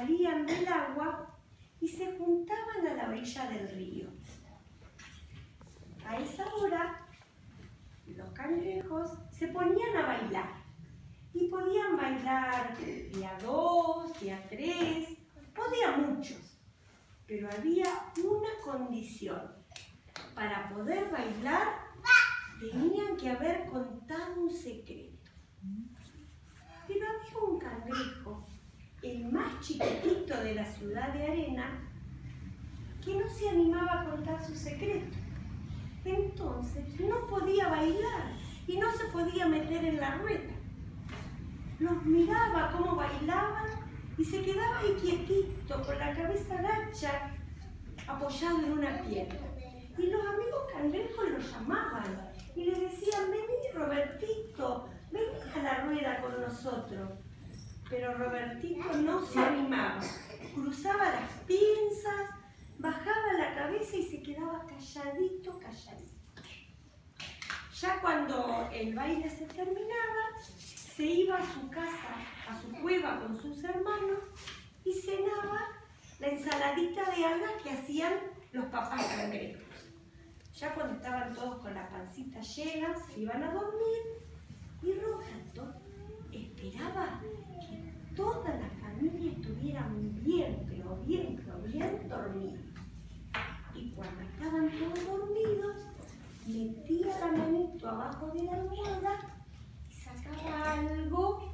salían del agua y se juntaban a la orilla del río. A esa hora, los cangrejos se ponían a bailar y podían bailar de a dos, de a tres, podía muchos, pero había una condición. Para poder bailar tenían que haber contado un secreto. Pero había un cangrejo, el más chiquitito de la ciudad de Arena, que no se animaba a contar su secreto. Entonces no podía bailar y no se podía meter en la rueda. Los miraba cómo bailaban y se quedaba ahí quietito, con la cabeza agacha, apoyado en una piedra. Y los amigos cangrejos lo llamaban y le decían, Robertito, vení a la rueda con nosotros. Pero Robertito no se animaba, cruzaba las pinzas, bajaba la cabeza y se quedaba calladito, calladito. Ya cuando el baile se terminaba, se iba a su casa, a su cueva con sus hermanos y cenaba la ensaladita de algas que hacían los papás cangrejos. Ya cuando estaban todos con la pancita llena, se iban a dormir y Roberto esperaba que toda la familia estuviera bien, pero bien, pero bien dormidos. Y cuando estaban todos dormidos, manito abajo de la almohada y sacaba algo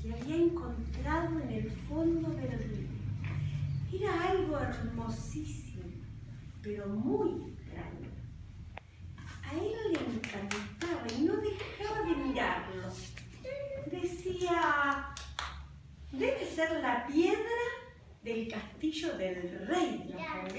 que había encontrado en el fondo del río. Era algo hermosísimo pero muy extraño. A él le encantaba y no dejaba de mirarlo. Decía, debe ser la piedra del castillo del rey de los